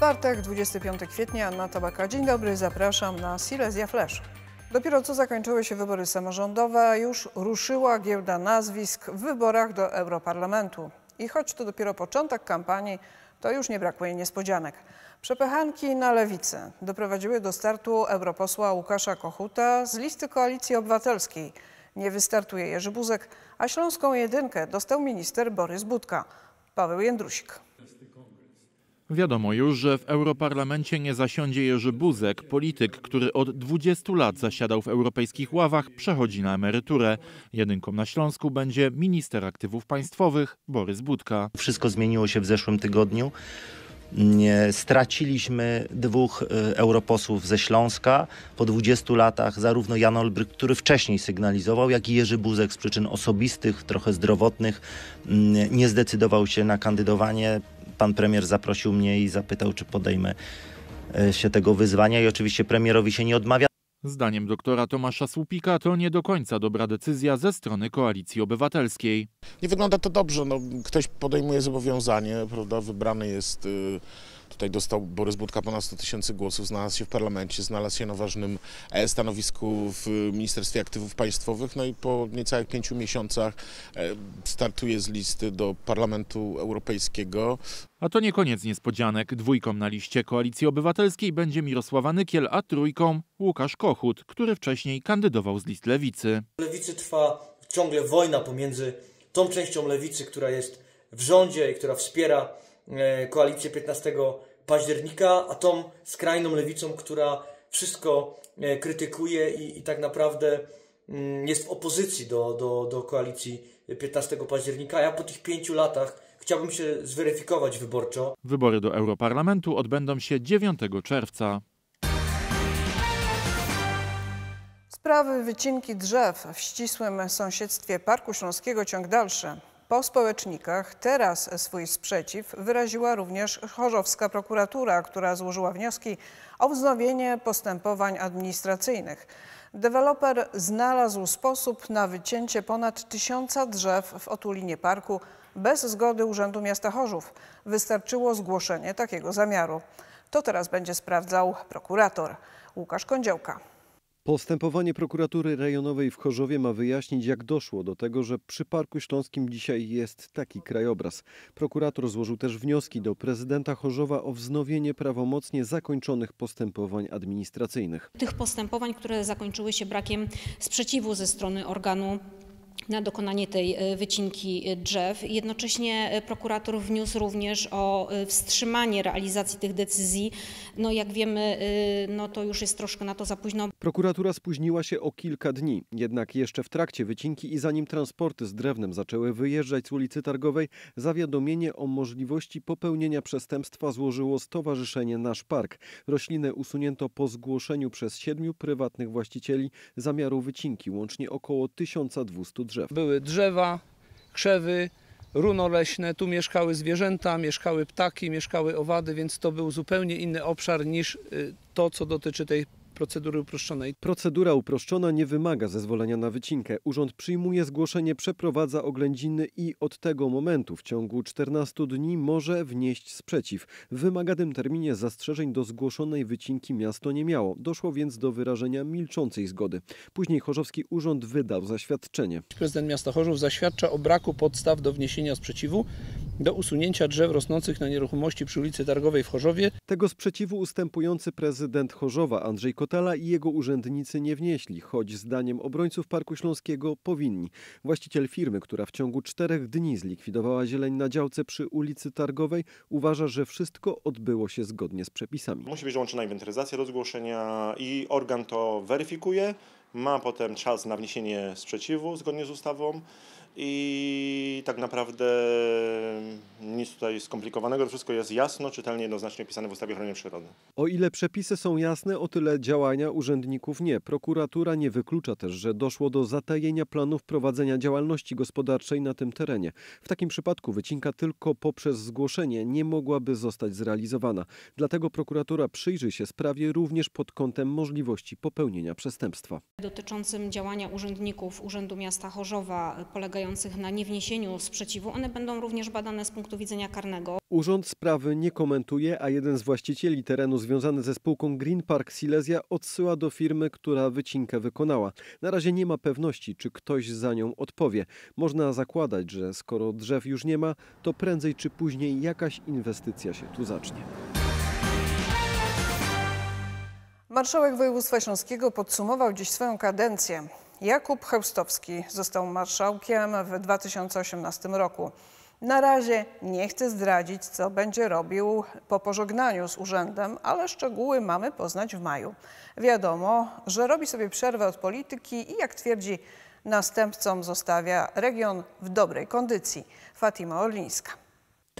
Czwartek, 25 kwietnia, Anna Tabaka. Dzień dobry, zapraszam na Silesia Flash. Dopiero co zakończyły się wybory samorządowe, już ruszyła giełda nazwisk w wyborach do Europarlamentu. I choć to dopiero początek kampanii, to już nie brakuje niespodzianek. Przepychanki na lewicę doprowadziły do startu europosła Łukasza Kochuta z listy Koalicji Obywatelskiej. Nie wystartuje Jerzy Buzek, a śląską jedynkę dostał minister Borys Budka. Paweł Jędrusik. Wiadomo już, że w Europarlamencie nie zasiądzie Jerzy Buzek, polityk, który od 20 lat zasiadał w europejskich ławach, przechodzi na emeryturę. Jedynką na Śląsku będzie minister aktywów państwowych Borys Budka. Wszystko zmieniło się w zeszłym tygodniu. Straciliśmy dwóch y, europosłów ze Śląska po 20 latach, zarówno Jan Olbryk, który wcześniej sygnalizował, jak i Jerzy Buzek z przyczyn osobistych, trochę zdrowotnych, mm, nie zdecydował się na kandydowanie. Pan premier zaprosił mnie i zapytał, czy podejmę y, się tego wyzwania i oczywiście premierowi się nie odmawia. Zdaniem doktora Tomasza Słupika to nie do końca dobra decyzja ze strony Koalicji Obywatelskiej. Nie wygląda to dobrze. No, ktoś podejmuje zobowiązanie, prawda? Wybrany jest. y, Tutaj dostał Borys Budka ponad 100 tysięcy głosów, znalazł się w parlamencie, znalazł się na ważnym e, stanowisku w Ministerstwie Aktywów Państwowych, no i po niecałych pięciu miesiącach e, startuje z listy do Parlamentu Europejskiego. A to nie koniec niespodzianek. Dwójką na liście Koalicji Obywatelskiej będzie Mirosława Nykiel, a trójką Łukasz Kochut, który wcześniej kandydował z list Lewicy. Lewicy trwa ciągle wojna pomiędzy tą częścią lewicy, która jest w rządzie i która wspiera e, koalicję 15 października, a tą skrajną lewicą, która wszystko e, krytykuje i, i tak naprawdę mm, jest w opozycji do, do, do koalicji 15 października. Ja po tych pięciu latach chciałbym się zweryfikować wyborczo. Wybory do Europarlamentu odbędą się 9 czerwca. Sprawy wycinki drzew w ścisłym sąsiedztwie Parku Śląskiego ciąg dalszy. Po społecznikach teraz swój sprzeciw wyraziła również chorzowska prokuratura, która złożyła wnioski o wznowienie postępowań administracyjnych. Deweloper znalazł sposób na wycięcie ponad tysiąca drzew w otulinie parku bez zgody Urzędu Miasta Chorzów. Wystarczyło zgłoszenie takiego zamiaru. To teraz będzie sprawdzał prokurator Łukasz Kądziołka. Postępowanie prokuratury rejonowej w Chorzowie ma wyjaśnić, jak doszło do tego, że przy Parku Śląskim dzisiaj jest taki krajobraz. Prokurator złożył też wnioski do prezydenta Chorzowa o wznowienie prawomocnie zakończonych postępowań administracyjnych. tych postępowań, które zakończyły się brakiem sprzeciwu ze strony organu na dokonanie tej e, wycinki drzew. Jednocześnie e, prokurator wniósł również o e, wstrzymanie realizacji tych decyzji. No jak wiemy, no to już jest troszkę na to za późno. Prokuratura spóźniła się o kilka dni, jednak jeszcze w trakcie wycinki i zanim transporty z drewnem zaczęły wyjeżdżać z ulicy Targowej, zawiadomienie o możliwości popełnienia przestępstwa złożyło Stowarzyszenie Nasz Park. Rośliny usunięto po zgłoszeniu przez siedmiu prywatnych właścicieli zamiaru wycinki, łącznie około 1200 drzew. Były drzewa, krzewy, runo leśne, tu mieszkały zwierzęta, mieszkały ptaki, mieszkały owady, więc to był zupełnie inny obszar niż y, to, co dotyczy tej procedury uproszczonej. Procedura uproszczona nie wymaga zezwolenia na wycinkę. Urząd przyjmuje zgłoszenie, przeprowadza oględziny i od tego momentu w ciągu 14 dni może wnieść sprzeciw. W wymaganym terminie zastrzeżeń do zgłoszonej wycinki miasto nie miało. Doszło więc do wyrażenia milczącej zgody. Później Chorzowski Urząd wydał zaświadczenie. Prezydent miasta Chorzów zaświadcza o braku podstaw do wniesienia sprzeciwu do usunięcia drzew rosnących na nieruchomości przy ulicy Targowej w Chorzowie. Tego sprzeciwu ustępujący prezydent Chorzowa Andrzej Kotala i jego urzędnicy nie wnieśli, choć zdaniem obrońców Parku Śląskiego powinni. Właściciel firmy, która w ciągu czterech dni zlikwidowała zieleń na działce przy ulicy Targowej, uważa, że wszystko odbyło się zgodnie z przepisami. Musi być dołączona inwentaryzacja do zgłoszenia i organ to weryfikuje. Ma potem czas na wniesienie sprzeciwu zgodnie z ustawą i tak naprawdę nic tutaj skomplikowanego. To wszystko jest jasno, czytelnie, jednoznacznie opisane w ustawie o ochronie przyrody. O ile przepisy są jasne, o tyle działania urzędników nie. Prokuratura nie wyklucza też, że doszło do zatajenia planów prowadzenia działalności gospodarczej na tym terenie. W takim przypadku wycinka tylko poprzez zgłoszenie nie mogłaby zostać zrealizowana. Dlatego prokuratura przyjrzy się sprawie również pod kątem możliwości popełnienia przestępstwa. Dotyczącym działania urzędników Urzędu Miasta Chorzowa, polegającym polegających na niewniesieniu sprzeciwu, one będą również badane z punktu widzenia karnego. Urząd sprawy nie komentuje, a jeden z właścicieli terenu związany ze spółką Green Park Silesia odsyła do firmy, która wycinkę wykonała. Na razie nie ma pewności, czy ktoś za nią odpowie. Można zakładać, że skoro drzew już nie ma, to prędzej czy później jakaś inwestycja się tu zacznie. Marszałek województwa śląskiego podsumował dziś swoją kadencję. Jakub Chełstowski został marszałkiem w 2018 roku. Na razie nie chce zdradzić, co będzie robił po pożegnaniu z urzędem, ale szczegóły mamy poznać w maju. Wiadomo, że robi sobie przerwę od polityki i jak twierdzi, następcom zostawia region w dobrej kondycji. Fatima Orlińska.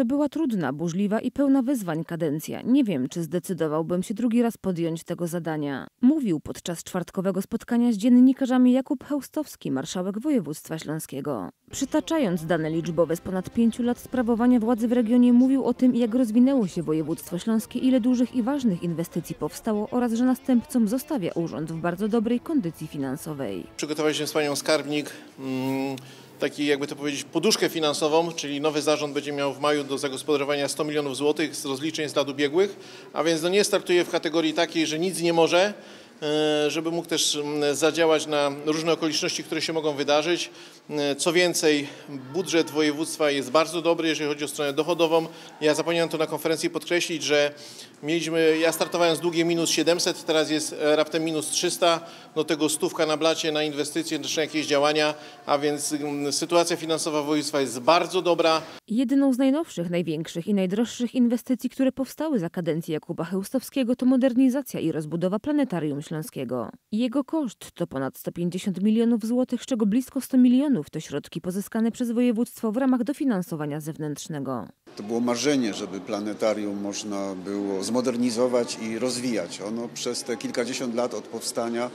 To była trudna, burzliwa i pełna wyzwań kadencja. Nie wiem, czy zdecydowałbym się drugi raz podjąć tego zadania. Mówił podczas czwartkowego spotkania z dziennikarzami Jakub Chełstowski, marszałek województwa śląskiego. Przytaczając dane liczbowe z ponad pięciu lat sprawowania władzy w regionie, mówił o tym, jak rozwinęło się województwo śląskie, ile dużych i ważnych inwestycji powstało oraz, że następcom zostawia urząd w bardzo dobrej kondycji finansowej. Przygotowaliśmy z panią skarbnik mm, taki, jakby to powiedzieć, poduszkę finansową, czyli nowy zarząd będzie miał w maju do zagospodarowania 100 milionów złotych z rozliczeń z lat ubiegłych, a więc no nie startuje w kategorii takiej, że nic nie może, e, żeby mógł też zadziałać na różne okoliczności, które się mogą wydarzyć. E, Co więcej, budżet województwa jest bardzo dobry, jeżeli chodzi o stronę dochodową. Ja zapomniałem to na konferencji podkreślić, że mieliśmy, ja startowałem z długiem minus 700, teraz jest e, raptem minus 300, do tego stówka na blacie na inwestycje, jeszcze jakieś działania, a więc mm, sytuacja finansowa województwa jest bardzo dobra. Jedną z najnowszych, największych i najdroższych inwestycji, które powstały za kadencji Jakuba Chełstowskiego to modernizacja i rozbudowa Planetarium Śląskiego. Jego koszt to ponad 150 milionów złotych, z czego blisko 100 milionów to środki pozyskane przez województwo w ramach dofinansowania zewnętrznego. To było marzenie, żeby planetarium można było zmodernizować i rozwijać. Ono przez te kilkadziesiąt lat od powstania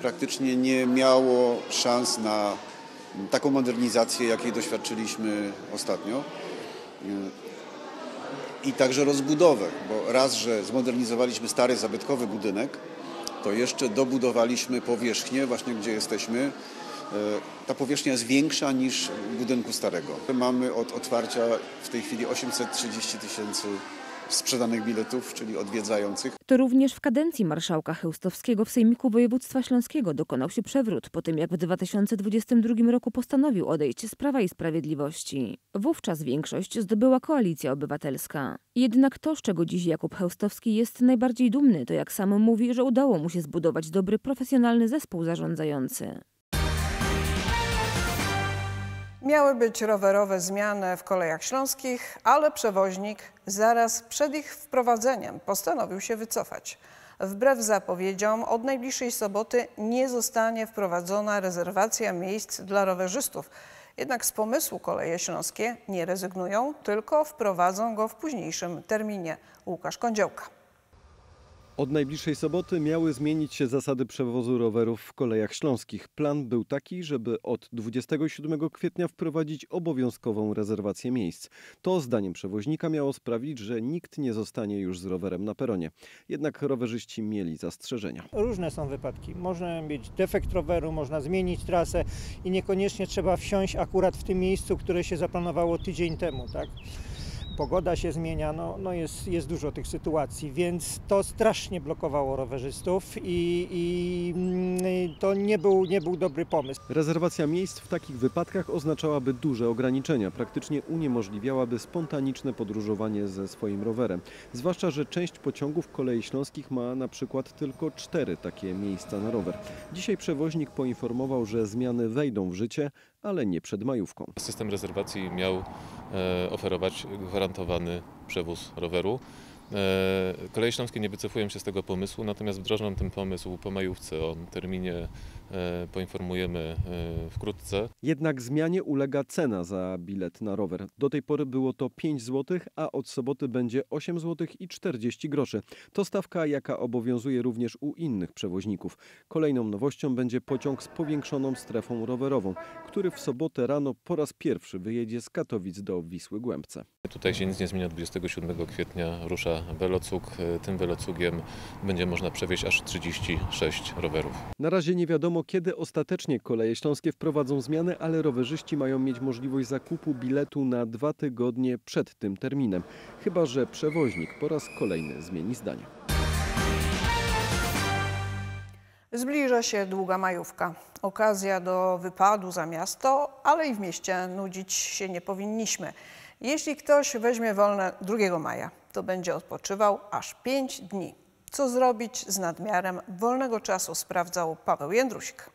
praktycznie nie miało szans na taką modernizację, jakiej doświadczyliśmy ostatnio. I także rozbudowę, bo raz, że zmodernizowaliśmy stary, zabytkowy budynek, to jeszcze dobudowaliśmy powierzchnię, właśnie gdzie jesteśmy. E, Ta powierzchnia jest większa niż budynku starego. Mamy od otwarcia w tej chwili 830 tysięcy sprzedanych biletów, czyli odwiedzających. To również w kadencji marszałka Chełstowskiego w Sejmiku Województwa Śląskiego dokonał się przewrót po tym, jak w 2022 roku postanowił odejść z Prawa i Sprawiedliwości. Wówczas większość zdobyła Koalicja Obywatelska. Jednak to, z czego dziś Jakub Chełstowski jest najbardziej dumny, to jak sam mówi, że udało mu się zbudować dobry, profesjonalny zespół zarządzający. Miały być rowerowe zmiany w kolejach śląskich, ale przewoźnik zaraz przed ich wprowadzeniem postanowił się wycofać. Wbrew zapowiedziom od najbliższej soboty nie zostanie wprowadzona rezerwacja miejsc dla rowerzystów. Jednak z pomysłu koleje śląskie nie rezygnują, tylko wprowadzą go w późniejszym terminie. Łukasz Kądziołka. Od najbliższej soboty miały zmienić się zasady przewozu rowerów w kolejach śląskich. Plan był taki, żeby od 27 kwietnia wprowadzić obowiązkową rezerwację miejsc. To zdaniem przewoźnika miało sprawić, że nikt nie zostanie już z rowerem na peronie. Jednak rowerzyści mieli zastrzeżenia. Różne są wypadki. Można mieć defekt roweru, można zmienić trasę i niekoniecznie trzeba wsiąść akurat w tym miejscu, które się zaplanowało tydzień temu, tak? Pogoda się zmienia, no, no jest, jest dużo tych sytuacji, więc to strasznie blokowało rowerzystów i, i mm, to nie był, nie był dobry pomysł. Rezerwacja miejsc w takich wypadkach oznaczałaby duże ograniczenia, praktycznie uniemożliwiałaby spontaniczne podróżowanie ze swoim rowerem. Zwłaszcza, że część pociągów kolei śląskich ma na przykład tylko cztery takie miejsca na rower. Dzisiaj przewoźnik poinformował, że zmiany wejdą w życie, ale nie przed majówką. System rezerwacji miał e, oferować gwarantowany przewóz roweru. E, Koleje Śląskie nie wycofują się z tego pomysłu, natomiast wdrożą ten pomysł po majówce. O terminie poinformujemy e, wkrótce. Jednak zmianie ulega cena za bilet na rower. Do tej pory było to 5 zł, a od soboty będzie 8 zł i 40 groszy. To stawka, jaka obowiązuje również u innych przewoźników. Kolejną nowością będzie pociąg z powiększoną strefą rowerową, który w sobotę rano po raz pierwszy wyjedzie z Katowic do Wisły Głębce. Tutaj się nic nie zmienia. 27 kwietnia rusza Welocug. E, Tym Welocugiem będzie można przewieźć aż 36 rowerów. Na razie nie wiadomo, wiadomo, kiedy ostatecznie koleje śląskie wprowadzą zmiany, ale rowerzyści mają mieć możliwość zakupu biletu na dwa tygodnie przed tym terminem. Chyba, że przewoźnik po raz kolejny zmieni zdanie. Zbliża się długa majówka. Okazja do wypadu za miasto, ale i w mieście nudzić się nie powinniśmy. Jeśli ktoś weźmie wolne 2 maja, to będzie odpoczywał aż 5 dni. Co zrobić z nadmiarem wolnego czasu, sprawdzał Paweł Jędrusik.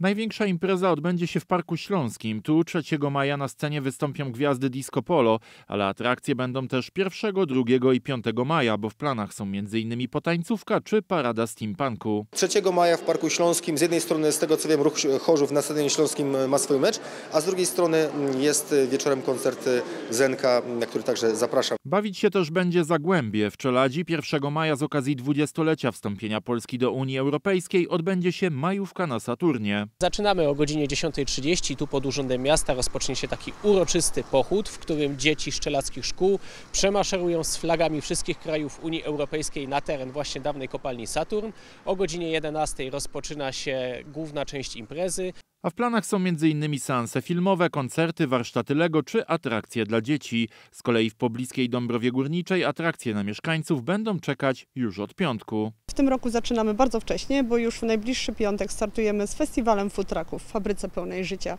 Największa impreza odbędzie się w Parku Śląskim. Tu 3 maja na scenie wystąpią gwiazdy Disco Polo, ale atrakcje będą też 1, 2 i 5 maja, bo w planach są m.in. potańcówka czy parada steampunku. 3 maja w Parku Śląskim, z jednej strony z tego co wiem ruch Chorzów na Stadionie Śląskim ma swój mecz, a z drugiej strony jest wieczorem koncert Zenka, na który także zapraszam. Bawić się też będzie Zagłębie. W Czeladzi 1 maja z okazji 20-lecia wstąpienia Polski do Unii Europejskiej odbędzie się majówka na Saturnie. Zaczynamy o godzinie 10.30. Tu pod Urzędem Miasta rozpocznie się taki uroczysty pochód, w którym dzieci szczelackich szkół przemaszerują z flagami wszystkich krajów Unii Europejskiej na teren właśnie dawnej kopalni Saturn. O godzinie 11.00 rozpoczyna się główna część imprezy. A w planach są m.in. seanse filmowe, koncerty, warsztaty Lego czy atrakcje dla dzieci. Z kolei w pobliskiej Dąbrowie Górniczej atrakcje na mieszkańców będą czekać już od piątku. W tym roku zaczynamy bardzo wcześnie, bo już w najbliższy piątek startujemy z festiwalem futraków w Fabryce Pełnej Życia.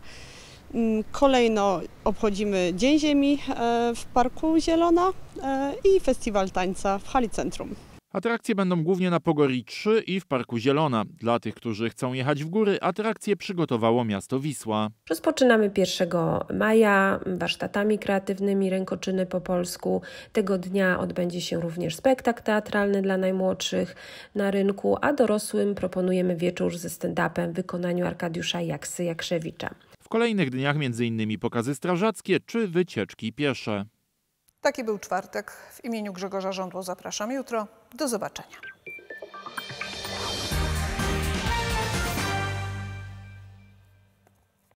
Kolejno obchodzimy Dzień Ziemi w Parku Zielona i festiwal tańca w Hali Centrum. Atrakcje będą głównie na Pogori 3 i w Parku Zielona. Dla tych, którzy chcą jechać w góry, atrakcje przygotowało miasto Wisła. Rozpoczynamy 1 maja warsztatami kreatywnymi Rękoczyny po polsku. Tego dnia odbędzie się również spektakl teatralny dla najmłodszych na rynku, a dorosłym proponujemy wieczór ze stand-upem w wykonaniu Arkadiusza Jaksy Jakrzewicza. W kolejnych dniach m.in. pokazy strażackie czy wycieczki piesze. Taki był czwartek. W imieniu Grzegorza Żądło zapraszam jutro. Do zobaczenia.